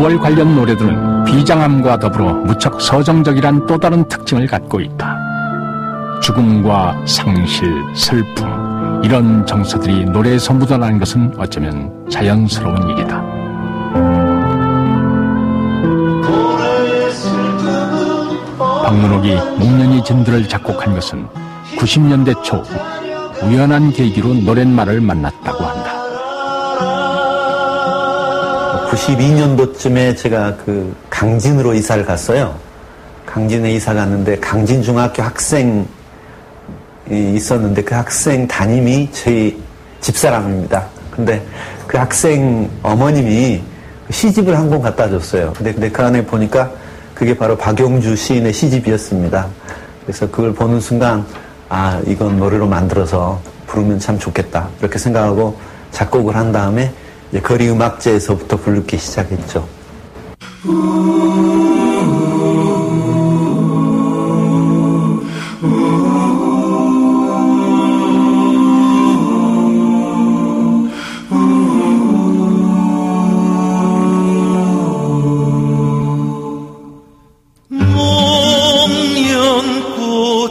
6월 관련 노래들은 비장함과 더불어 무척 서정적이란 또 다른 특징을 갖고 있다. 죽음과 상실, 슬픔, 이런 정서들이 노래에서 묻어나는 것은 어쩌면 자연스러운 일이다. 박문옥이 목련이 진들을 작곡한 것은 90년대 초 우연한 계기로 노랫말을 만났다고 한다. 92년도쯤에 제가 그 강진으로 이사를 갔어요. 강진에 이사 갔는데 강진 중학교 학생이 있었는데 그 학생 담임이 저희 집사람입니다. 근데 그 학생 어머님이 시집을 한 권 갖다 줬어요. 근데, 근데 그 안에 보니까 그게 바로 박용주 시인의 시집이었습니다. 그래서 그걸 보는 순간 아 이건 노래로 만들어서 부르면 참 좋겠다 이렇게 생각하고 작곡을 한 다음에 거리 음악제에서부터 부르기 시작했죠. 꽃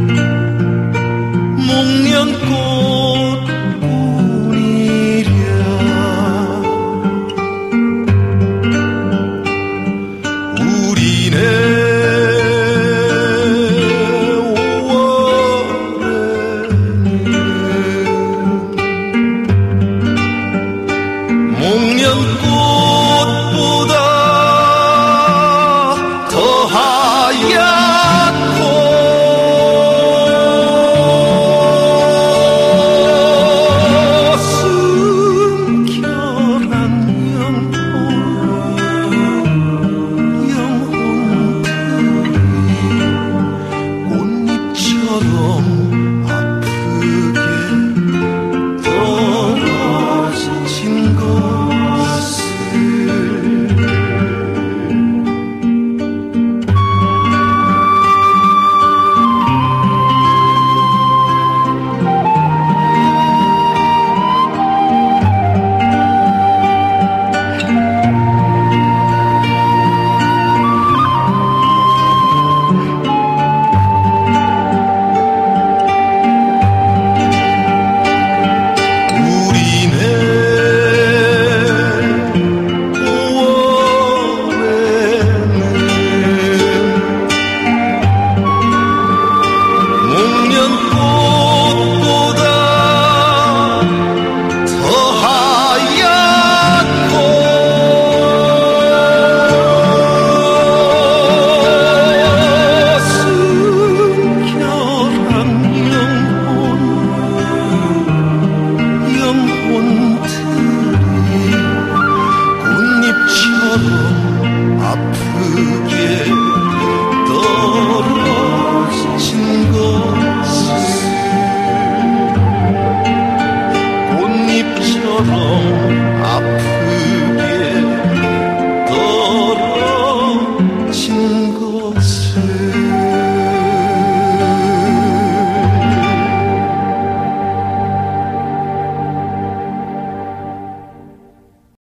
lloró.